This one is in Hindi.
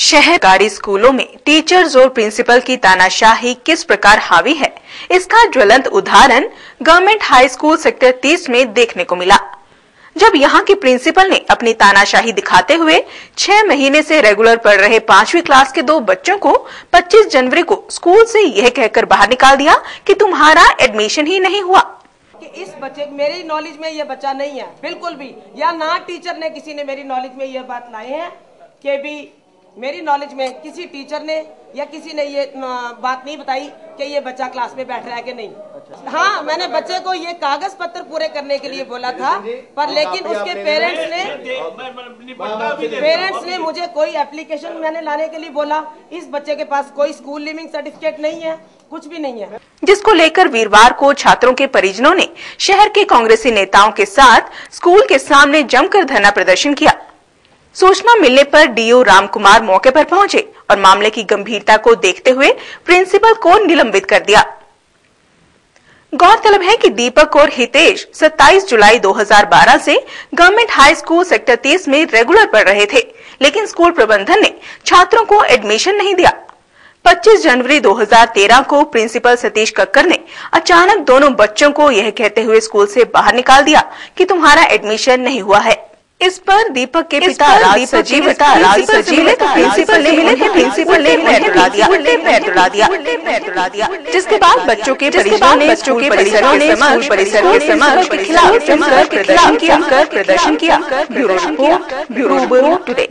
शहरकारी स्कूलों में टीचर्स और प्रिंसिपल की तानाशाही किस प्रकार हावी है? इसका ज्वलंत उदाहरण गवर्नमेंट हाई स्कूल सेक्टर 30 में देखने को मिला। जब यहाँ की प्रिंसिपल ने अपनी तानाशाही दिखाते हुए छह महीने से रेगुलर पढ़ रहे पांचवी क्लास के दो बच्चों को 25 जनवरी को स्कूल से यह कहकर बाहर निकाल दिया कि तुम्हारा एडमिशन ही नहीं हुआ। कि इस बच्चे मेरी नॉलेज में ये बच्चा नहीं है। बिल्कुल भी। या ना टीचर ने किसी ने मेरी नॉलेज में यह बात लाए हैं कि भी मेरी नॉलेज में किसी टीचर ने या किसी ने ये बात नहीं बताई कि ये बच्चा क्लास में बैठ रहा है कि नहीं। अच्छा। हाँ मैंने बच्चे को ये कागज़ पत्र पूरे करने के लिए बोला था पर लेकिन उसके पेरेंट्स ने पेरेंट्स ने मुझे कोई एप्लीकेशन मैंने लाने के लिए बोला इस बच्चे के पास कोई स्कूल लिविंग सर्टिफिकेट नहीं है कुछ भी नहीं है। जिसको लेकर वीरवार को छात्रों के परिजनों ने शहर के कांग्रेसी नेताओं के साथ स्कूल के सामने जमकर धरना प्रदर्शन किया। सूचना मिलने पर डीओ रामकुमार मौके पर पहुँचे और मामले की गंभीरता को देखते हुए प्रिंसिपल को निलंबित कर दिया। गौरतलब है कि दीपक और हितेश 27 जुलाई 2012 से गवर्नमेंट हाई स्कूल सेक्टर 30 में रेगुलर पढ़ रहे थे, लेकिन स्कूल प्रबंधन ने छात्रों को एडमिशन नहीं दिया। 25 जनवरी 2013 को प्रिंसिपल सतीश कक्कर ने अचानक दोनों बच्चों को यह कहते हुए स्कूल से बाहर निकाल दिया कि तुम्हारा एडमिशन नहीं हुआ है। इस पर दीपक के पिता राज सजीव पिता राज सजीव ने तो प्रिंसिपल ने मिले तो प्रिंसिपल ने मैं तोड़ा दिया मैं तोड़ा दिया मैं तोड़ा दिया। जिसके बाद बच्चों के परिजनों ने बच्चों के परिसरों ने स्कूल परिसर के समाज के खिलाफ जमकर प्रदर्शन किया प्रदर्शन किया ब्यूरो ब्यूरो टुडे